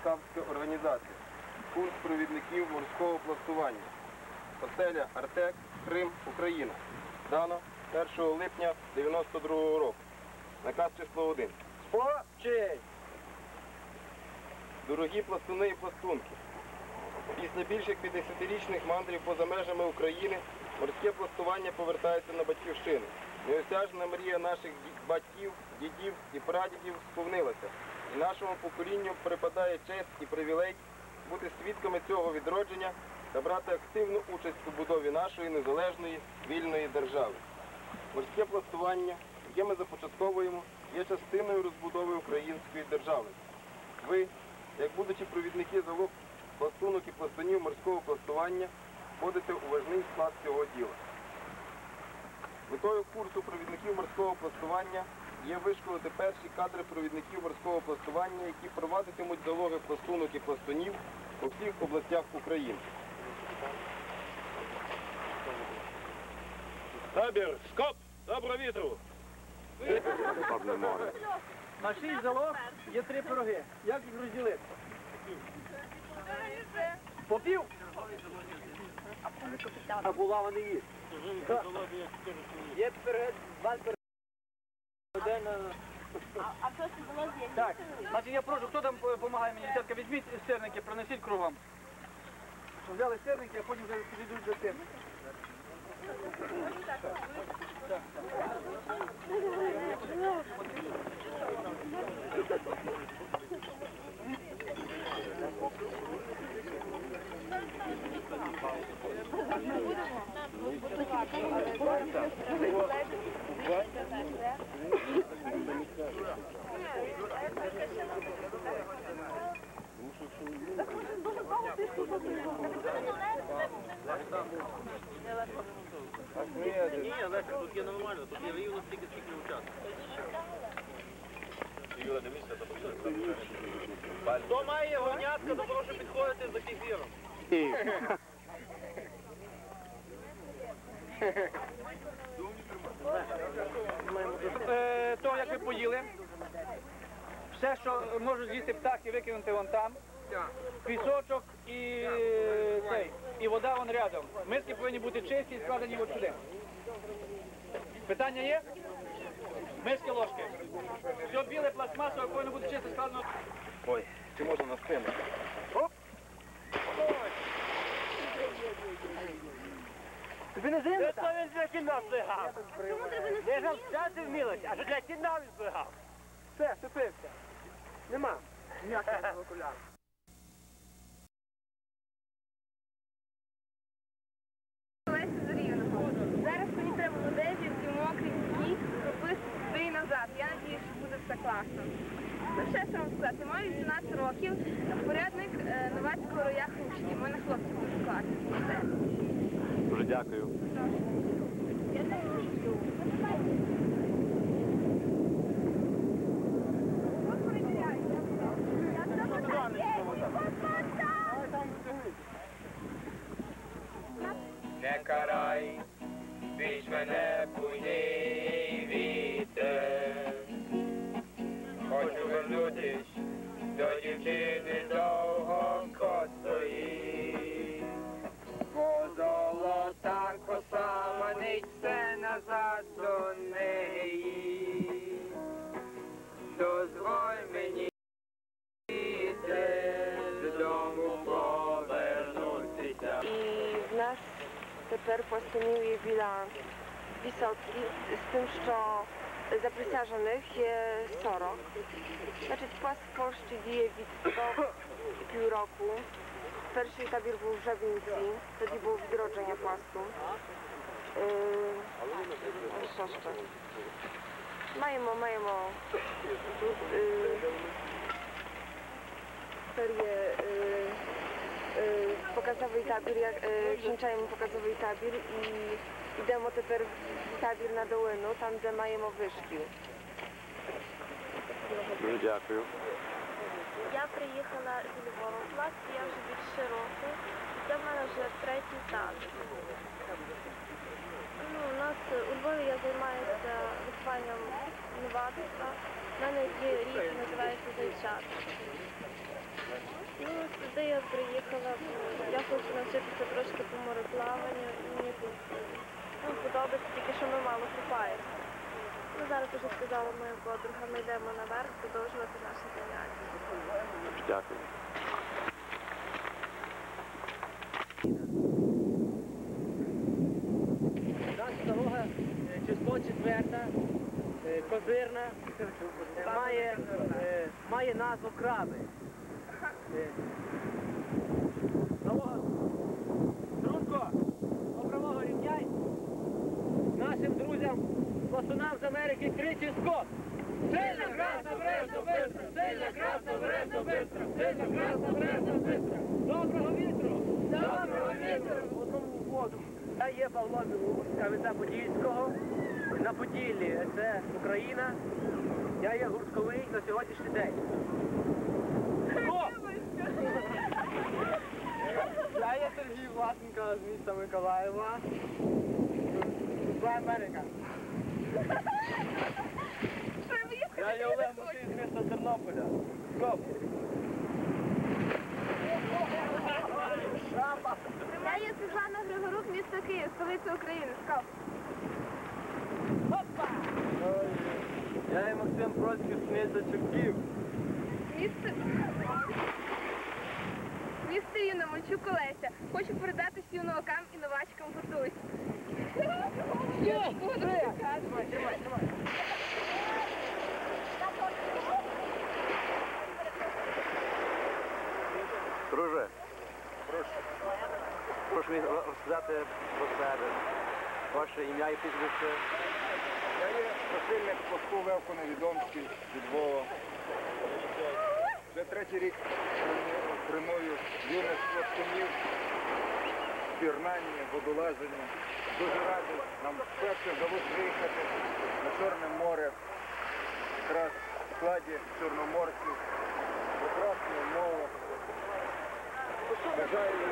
скаутська організація. Курс провідників морського пластування. Оселя Артек, Крим, Україна. Дано 1 липня 92 року. Наказ число 1. Спочий! Дорогі пластуни і пластунки. Після більше як 50-річних мандрів поза межами України морське пластування повертається на батьківщину. Неосяжна мрія наших батьків, дідів і прадідів сповнилася. І нашому поколінню припадає честь і привілей бути свідками цього відродження та брати активну участь у будові нашої незалежної вільної держави. Морське пластування, яке ми започатковуємо, є частиною розбудови української держави. Ви, як будучи провідники залог пластунок і пластунів морського пластування, входите у важний склад цього діла. Метою курсу провідників морського пластування є вишколити перші кадри провідників морського пластування, які провадитимуть залоги пластунок і пластунів у всіх областях України. Табір, скоп, добро вітру. На шість залог є три пироги. Як їх розділити? Попів? А була вони є. Є пироги, два пироги. Один, е, А що це було здесь? Так, значить я прошу, хто там допомагає мені, дівчатка, візьміть сирники, принесіть кругом. Щоб Взяли сирники, а потім вже підійдуть до сирника. Ні, Олеся, тут є нормально, тут є рівно стільки, скільки учасників. Хто має горнятка, то прошу підходити за кефіром. Е, То, як ви поїли, все, що можуть з'їсти птахи, викинути вон там. Пісочок і цей, і вода вон рядом. Миски повинні бути чисті і складені от сюди. Питання є? Миски, ложки. Все біле, пластмасове повинно бути чисто складено. Ой, чи можна на спину? Тобі не зимно? Це він для кіна злигав. Не ж взяти вмілося, а що для кіна він злигав. Все, вступився. Нема. Ніякого окуляра. Леся Зараз мені треба одежі, в цій мокрій туди і назад. Я надію, що буде все класно. Ну, ще що вам сказати, маю 18 років, порядник е, новацького роя Хрущі. У мене хлопці дуже класні. Дуже дякую. Заприсяжених є 40. Значить, пласт в Польщі діє від 100 і пів року. Перший табір був в Żabinці, тоді було відродження пласту. Е, а що ще? Маємо, маємо тут е, serię y, y, показовий табір, як е, кінчаємо показовий табір і йдемо тепер в табір на долину, там де маємо вишкіл. Ну, дякую. Я приїхала з Львова. В класі я вже більше року. Це в мене вже третій танк. Ну, У нас у Львові я займаюся вихованням новаторства. У мене є рік, називається «Зайчат». Ну, Сюди я приїхала, я хочу навчитися трошки по мореплаванню. Мені тут ну, подобається, тільки що ми мало купаємося. Ну, зараз вже сказала моя подруга, ми йдемо наверх продовжувати наше заняття. Дякую. Наша дорога е, число четверта, е, козирна, має, е, має назву краби. Воду. Та є Павло Білоус, КВЦ Подільського. На Поділлі це Україна. Я є гуртковий на сьогоднішній день. О! Я є Сергій Власенко з міста Миколаєва. Це Америка. Я є Олег Мусій з міста Тернополя. Гоп. Я є Світлана Григорук, місто Київ, столиця України. Скав. Я є Максим Бродський з міста Чубків. Місто... Місто Рівне, Мальчук Хочу передати всім новакам і новачкам гуртусь. Друже, прошу. Прошу мені розказати про себе. Ваше ім'я і прізвище. Я є прихильник посту Левко Невідомський від Львова. Вже третій рік треную юних пластунів, пірнання, водолазання. Дуже радий. Нам вперше вдалося виїхати на Чорне море, якраз в складі чорноморців. Прекрасна мова. Бажаю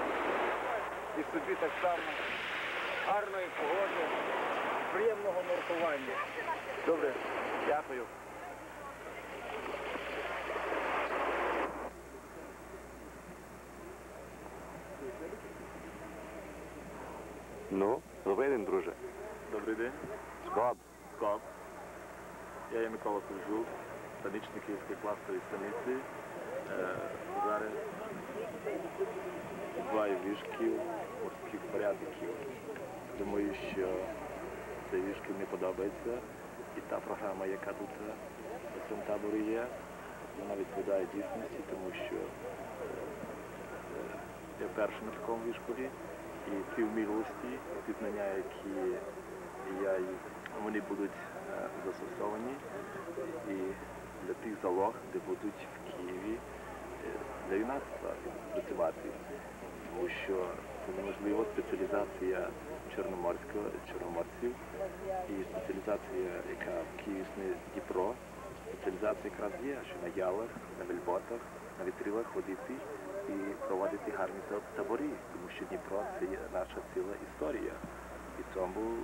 і собі так само гарної погоди, приємного нуртування. Добре, дякую. Ну, добрий день, друже. Добрий день. Скоб. Скоп. Я є Микола Кужук, станичник Київської пластової станиці. Е, зараз два вішків морських порядків. Думаю, що цей вішки мені подобається. І та програма, яка тут е, у цьому таборі є, вона відповідає дійсності, тому що е, е, я перший на такому вішколі. І ці вмілості, пізнання, які я, вони будуть е, застосовані і для тих залог, де будуть в Києві е, для юнацтва працювати. Тому що це неможливо спеціалізація чорноморського чорноморців і спеціалізація, яка в Києві існує Дніпро, спеціалізація якраз є, що на ялах, на вельботах, на вітрилах ходити і проводити гарні та- табори, тому що Дніпро це є наша ціла історія. І тому,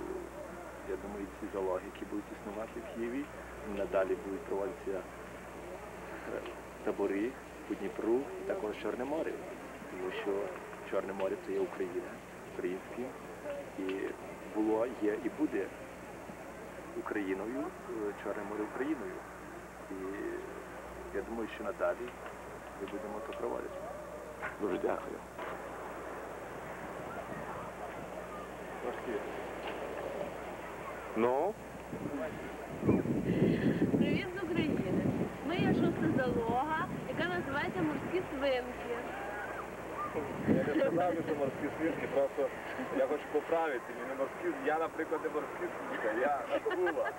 я думаю, ці залоги, які будуть існувати в Києві, надалі будуть проводитися е, табори по Дніпру і також Чорне море. Тому що Чорне море це є Україна, українське, і було, є і буде Україною, е, Чорне море Україною. І я думаю, що надалі ми будемо це проводити. Дуже дякую. Ну, Привіт з України. Ми є шоста залога, яка називається Морські свинки. Я не сказав, що морські свинки, просто я хочу поправити. Мені не морські, я, наприклад, не морські свинка, я акула.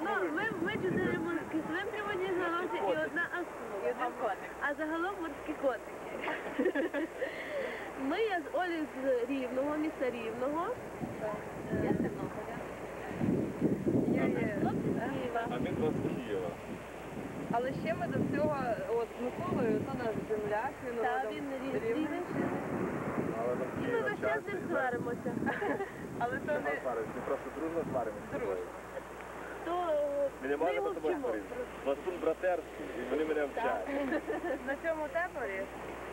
Ну, ми, ми чотири морські свинки в одній і одна акула. А загалом морські котики. Ми є з Олі з Рівного, міста Рівного. Я з Тернополя. Я є хлопці з Києва. А він вас з Києва. Але ще ми до цього, от з Миколою, то наш земляк, він Та родом він з Рівного. Але на І ми весь час з ним сваримося. Але то не ми просто дружно сваримося. То Ми тобою спорити. Пластун братерський, і вони мене вчать. На цьому таборі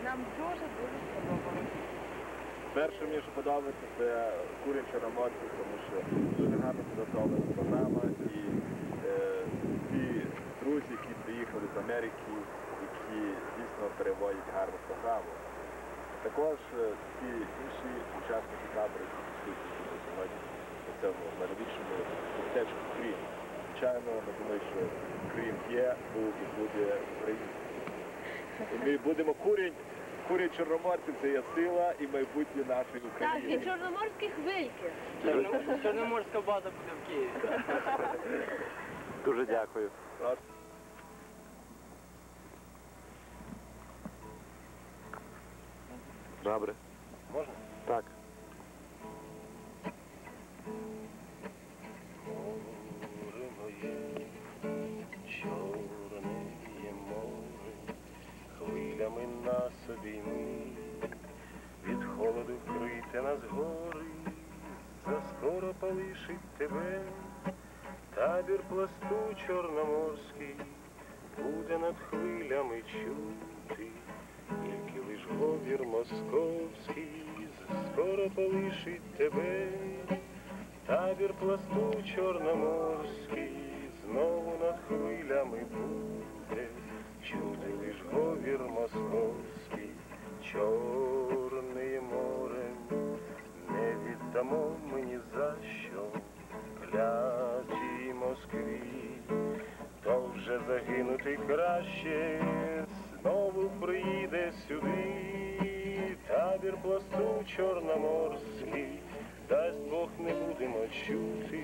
нам дуже-дуже сподобалося. Перше мені що подобається, це курінь чорноморців, тому що дуже гарно підготовлена програма і е, ті друзі, які приїхали з Америки, які дійсно переводять гарну програму. Також е, ті інші учасники табору, які сьогодні на цьому найбільшому містечку Крим. Звичайно, я думаю, що Крим є, буде український. Ми будемо курінь, курінь чорноморців, це є сила і майбутнє нашої Так, і України. чорноморські хвильки. Чорноморська база буде в Києві. Дуже дякую. Добре. Можна? Заскоро тебе, табір пласту чорноморський, буде над хвилями чути, тільки лиш говір московський, скоро полишить тебе. Табір пласту чорноморський знову над хвилями буде, чути лиш говір московський, чорне чорноморський. Дасть Бог не будемо чути,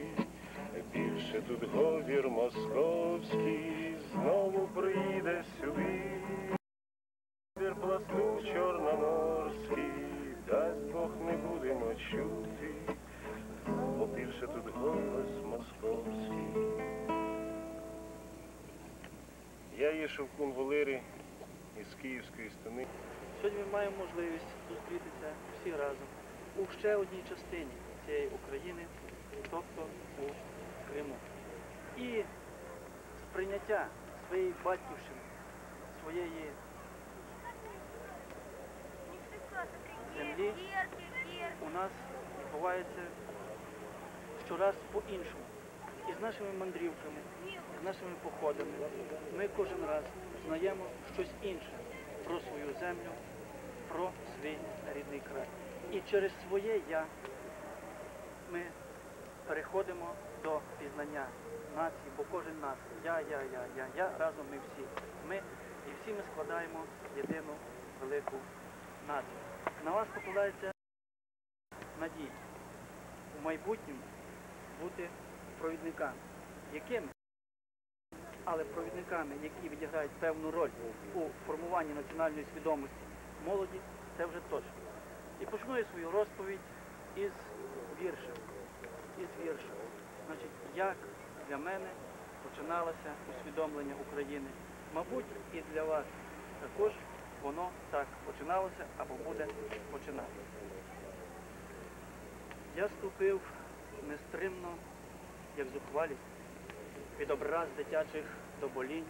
більше тут говір московський знову прийде сюди. Говір пласту чорноморський, дасть Бог не будемо чути, бо більше тут голос московський. Я є Шевкун Валерій із Київської стани. Сьогодні ми маємо можливість зустрітися всі разом у ще одній частині цієї України, тобто у Криму. І сприйняття своєї батьківщини, своєї землі у нас відбувається щораз по-іншому. І з нашими мандрівками, з нашими походами ми кожен раз знаємо щось інше про свою землю, про свій рідний край. І через своє я ми переходимо до пізнання нації, бо кожен нас, я, я, я, я, я, разом ми всі. Ми і всі ми складаємо єдину велику націю. На вас покладається надія у майбутньому бути провідниками. Якими? Але провідниками, які відіграють певну роль у формуванні національної свідомості молоді, це вже точно. І почну свою розповідь із віршем. Із віршем. Значить, як для мене починалося усвідомлення України. Мабуть, і для вас також воно так починалося або буде починатися. Я ступив нестримно, як зухвалість, від образ дитячих до болінь.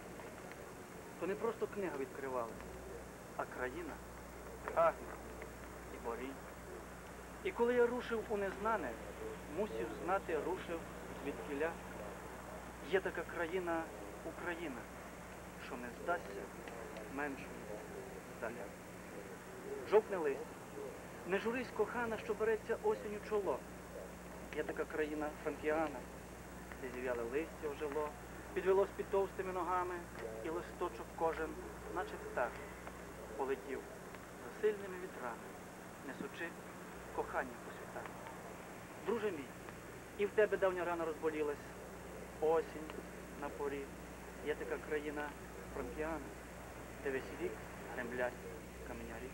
То не просто книга відкривалася, а країна, прагне і. І коли я рушив у незнане, мусів знати, рушив звідкіля. Є така країна Україна, що не здасться меншою здаля. Жовтне листя, не журись кохана, що береться осінь у чоло. Є така країна Франкіана, де зів'яле листя ожило, підвелось під товстими ногами, і листочок кожен, наче птах, полетів за сильними вітрами, несучи кохання по світах. Друже мій, і в тебе давня рана розболілась, осінь на порі. Є така країна Франкіана, де весь вік гремлять каменярі.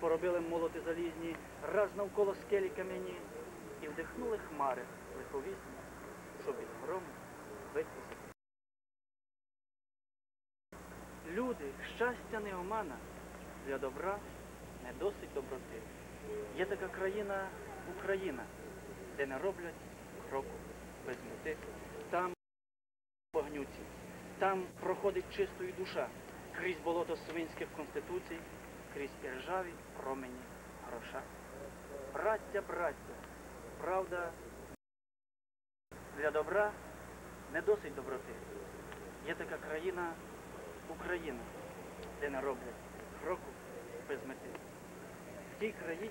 Поробили молоти залізні, раз навколо скелі кам'яні, і вдихнули хмари лиховісні, щоб із грому викликати. Люди, щастя не омана, для добра не досить доброти. Є така країна Україна, де не роблять кроку без мети. Там багнюці. Там проходить чистою душа крізь болото свинських конституцій, крізь іржаві промені гроша. Браття, браття, правда, для добра не досить доброти. Є така країна Україна, де не роблять кроку без мети. В тій країні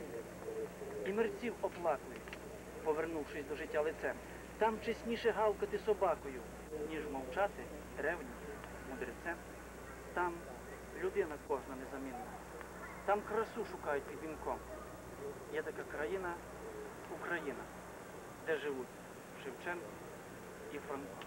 і мерців оплакують, повернувшись до життя лицем. Там чесніше гавкати собакою, ніж мовчати древнім мудрецем. Там людина кожна незамінна. Там красу шукають під вінком. Є така країна Україна, де живуть Шевченко і Франко.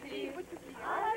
Пацюки, пацюки.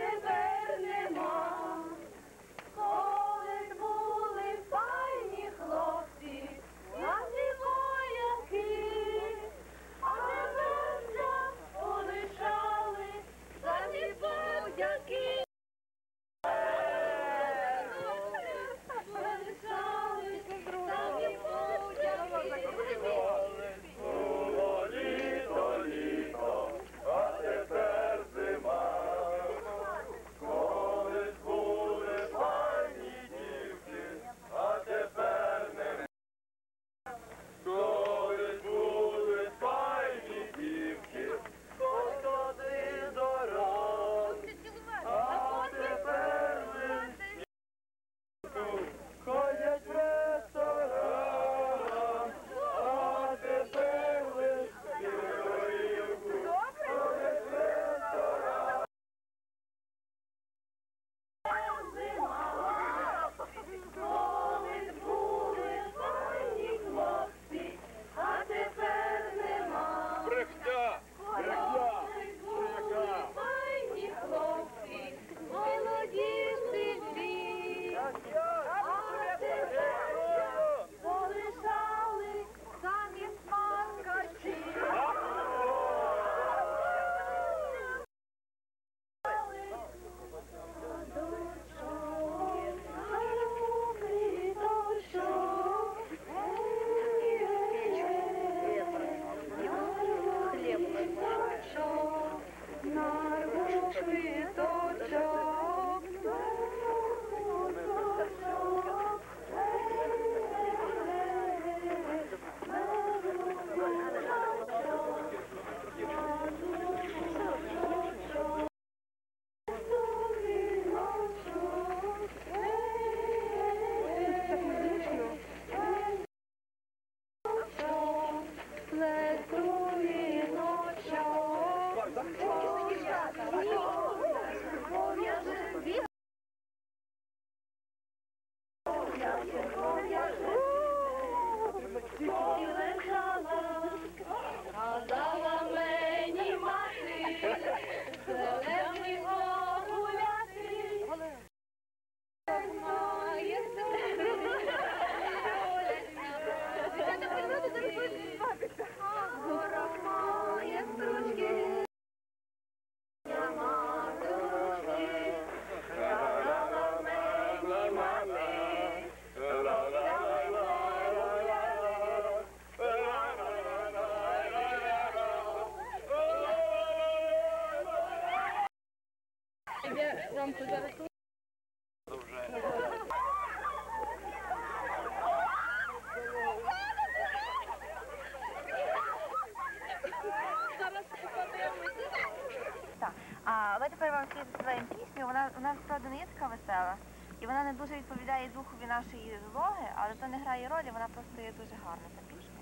написала слід своїм вона, вона справді весела. І вона не дуже відповідає духові нашої злоги, але то не грає ролі, вона просто є дуже гарна та пісня.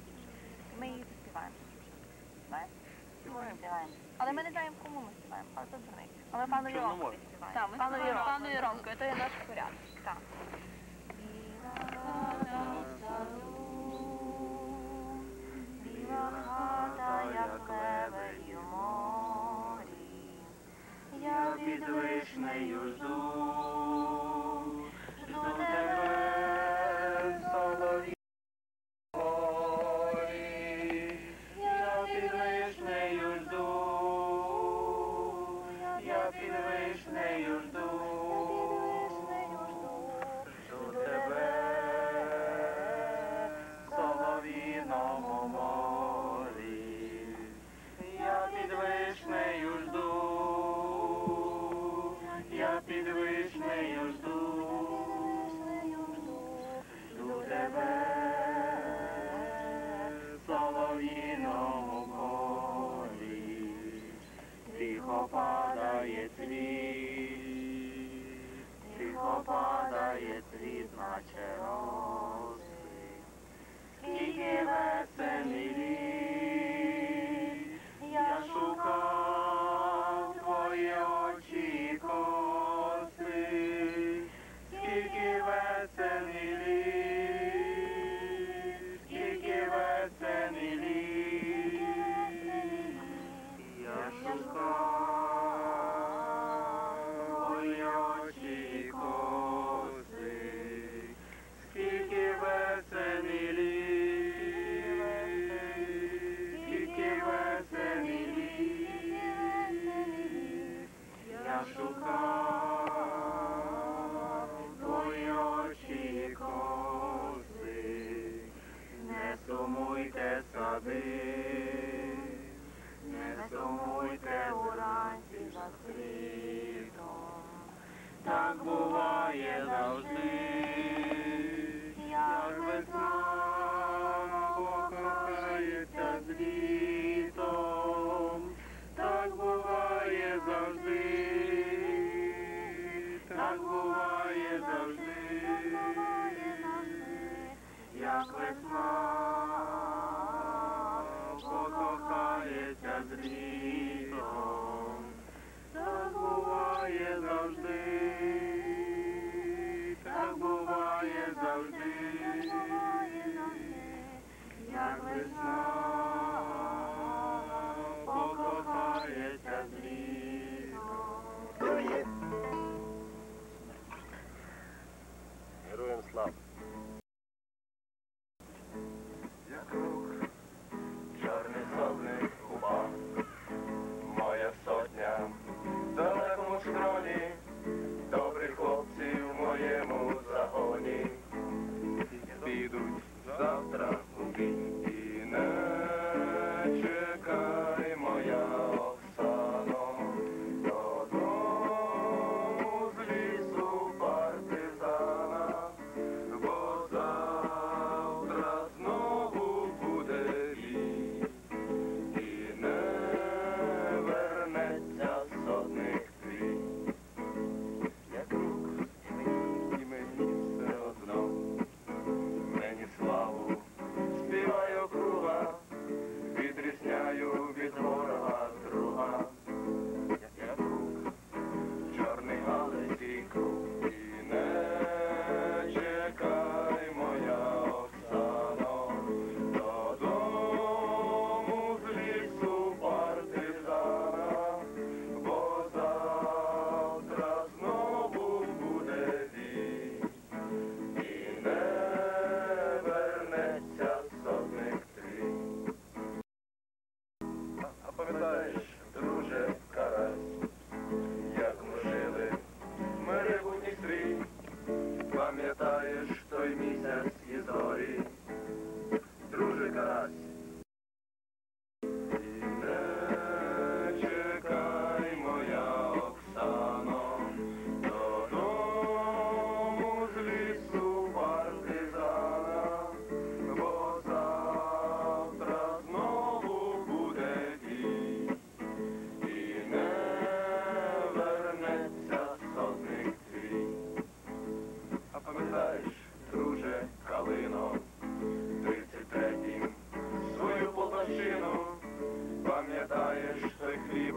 Ми її заспіваємо. Але ми не знаємо, кому ми співаємо, але то до них. Але пану Єромку співаємо. Так, Пану Єромку, то є наш порядок. Всевышнею жду.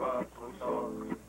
아, 과 도덕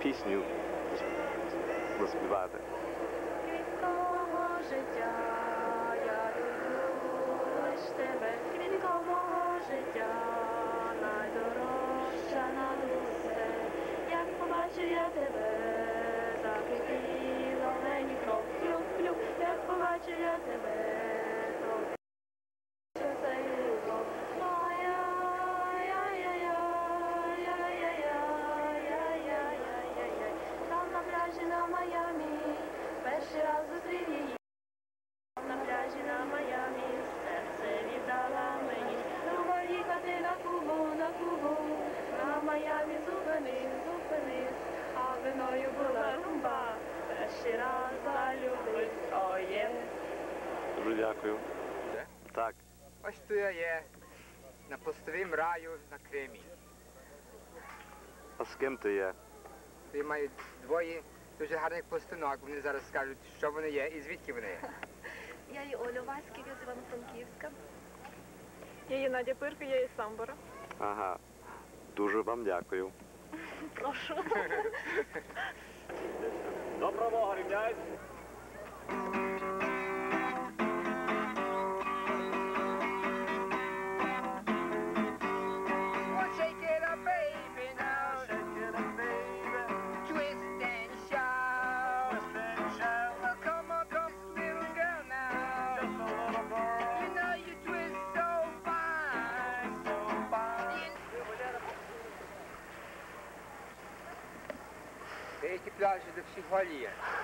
peace new. Was, was, was, перший раз залюбив своє. Дуже дякую. Де? Так. Ось тут я є. На постовім раю на Кримі. А з ким ти є? Ти мають двоє дуже гарних постанок. Вони зараз скажуть, що вони є і звідки вони є. Я і Оля Васьків, я з Івано-Франківська. Я є Надя Пирка, я і Самбора. Ага. Дуже вам дякую. Прошу. Доброго, правого. valia.